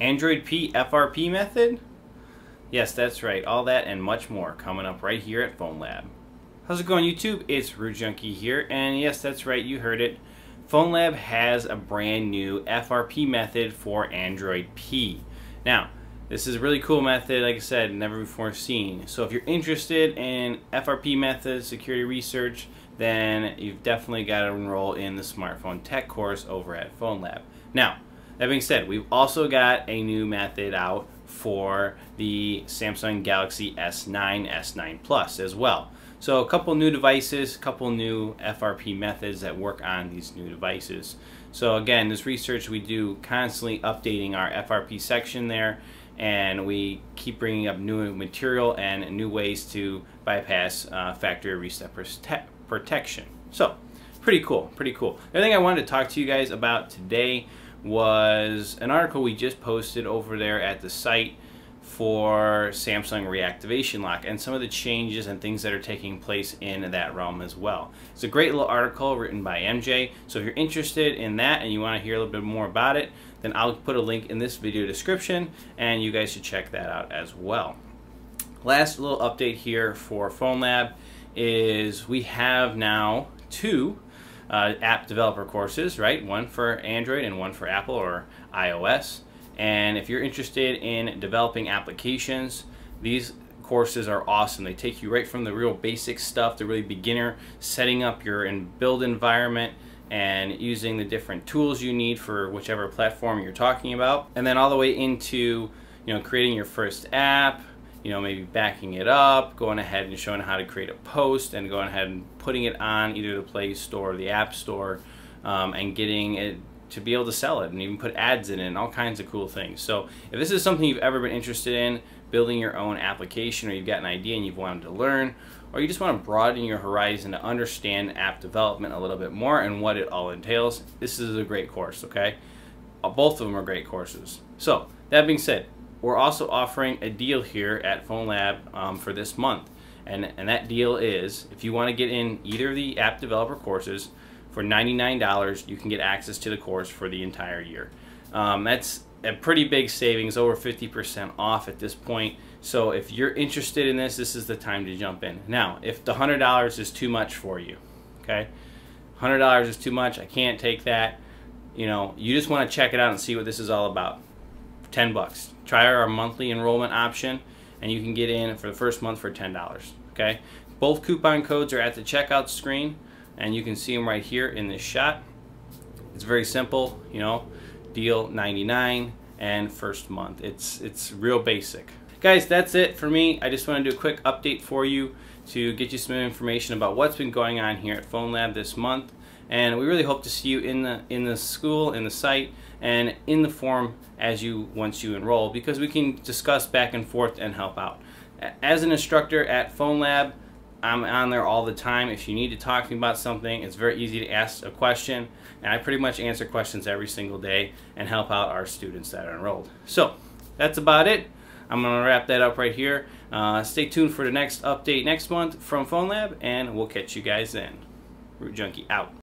Android P FRP method? Yes, that's right. All that and much more coming up right here at PhonLab. How's it going, YouTube? It's RootJunky here, and yes, that's right. You heard it. PhonLab has a brand new FRP method for Android P. Now, this is a really cool method, like I said, never before seen. So if you're interested in FRP methods, security research, then you've definitely got to enroll in the smartphone tech course over at PhonLab. Now, that being said, we've also got a new method out for the Samsung Galaxy S9, S9 Plus as well. So a couple new devices, a couple new FRP methods that work on these new devices. So again, this research we do constantly updating our FRP section there and we keep bringing up new material and new ways to bypass uh, factory reset protection. So pretty cool, pretty cool. The other thing I wanted to talk to you guys about today was an article we just posted over there at the site for Samsung reactivation lock and some of the changes and things that are taking place in that realm as well. It's a great little article written by MJ. So if you're interested in that and you want to hear a little bit more about it, then I'll put a link in this video description and you guys should check that out as well. Last little update here for PhonLab is we have now two uh, app developer courses, right? One for Android and one for Apple or iOS. And if you're interested in developing applications, these courses are awesome. They take you right from the real basic stuff, the really beginner, setting up your build environment and using the different tools you need for whichever platform you're talking about. And then all the way into, you know, creating your first app, you know, maybe backing it up, going ahead and showing how to create a post and going ahead and putting it on either the Play Store or the App Store um, and getting it to be able to sell it and even put ads in it and all kinds of cool things. So if this is something you've ever been interested in, building your own application or you've got an idea and you've wanted to learn, or you just want to broaden your horizon to understand app development a little bit more and what it all entails, this is a great course, okay? Uh, both of them are great courses. So, that being said, we're also offering a deal here at PhonLab um, for this month. And, and that deal is if you want to get in either of the app developer courses for $99, you can get access to the course for the entire year. Um, that's a pretty big savings, over 50% off at this point. So if you're interested in this, this is the time to jump in. Now, if the $100 is too much for you, okay, $100 is too much, I can't take that, you know, you just want to check it out and see what this is all about. 10 bucks. Try our monthly enrollment option and you can get in for the first month for $10, okay? Both coupon codes are at the checkout screen and you can see them right here in this shot. It's very simple, you know, deal 99 and first month. It's it's real basic. Guys, that's it for me. I just want to do a quick update for you to get you some information about what's been going on here at PhonLab this month. And we really hope to see you in the in the school, in the site, and in the forum as you once you enroll because we can discuss back and forth and help out. As an instructor at PhonLab, I'm on there all the time. If you need to talk to me about something, it's very easy to ask a question, and I pretty much answer questions every single day and help out our students that are enrolled. So that's about it. I'm going to wrap that up right here. Uh, stay tuned for the next update next month from PhonLab, and we'll catch you guys then. RootJunky out.